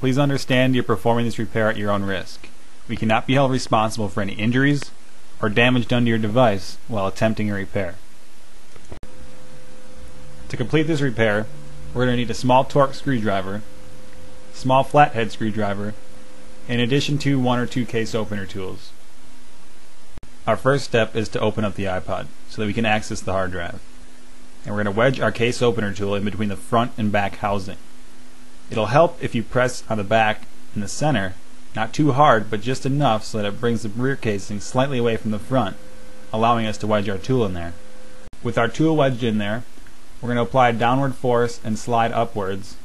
please understand you're performing this repair at your own risk. We cannot be held responsible for any injuries or damage done to your device while attempting a repair. To complete this repair, we're going to need a small Torx screwdriver, small flathead screwdriver, in addition to one or two case opener tools. Our first step is to open up the iPod so that we can access the hard drive. And we're going to wedge our case opener tool in between the front and back housing. It'll help if you press on the back in the center, not too hard, but just enough so that it brings the rear casing slightly away from the front, allowing us to wedge our tool in there. With our tool wedged in there, we're going to apply downward force and slide upwards,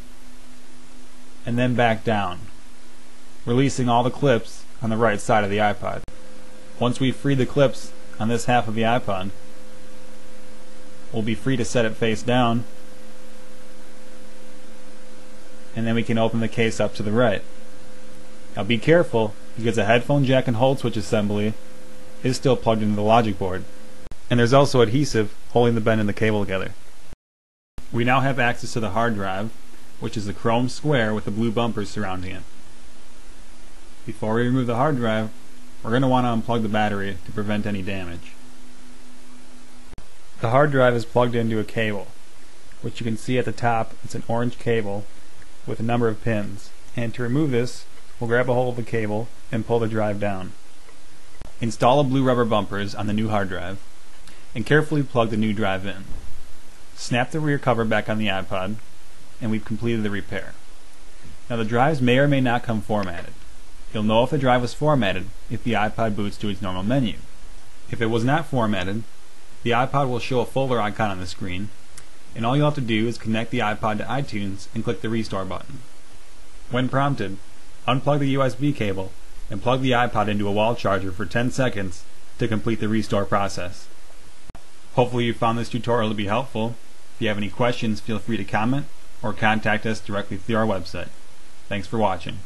and then back down, releasing all the clips on the right side of the iPod. Once we've freed the clips on this half of the iPod, we'll be free to set it face down and then we can open the case up to the right. Now be careful because the headphone jack and hold switch assembly is still plugged into the logic board. And there's also adhesive holding the bend in the cable together. We now have access to the hard drive, which is the chrome square with the blue bumpers surrounding it. Before we remove the hard drive, we're going to want to unplug the battery to prevent any damage. The hard drive is plugged into a cable, which you can see at the top, it's an orange cable with a number of pins. And to remove this, we'll grab a hold of the cable and pull the drive down. Install the blue rubber bumpers on the new hard drive and carefully plug the new drive in. Snap the rear cover back on the iPod and we've completed the repair. Now the drives may or may not come formatted. You'll know if the drive was formatted if the iPod boots to its normal menu. If it was not formatted, the iPod will show a folder icon on the screen and all you'll have to do is connect the iPod to iTunes and click the restore button. When prompted, unplug the USB cable and plug the iPod into a wall charger for 10 seconds to complete the restore process. Hopefully you found this tutorial to be helpful. If you have any questions, feel free to comment or contact us directly through our website. Thanks for watching.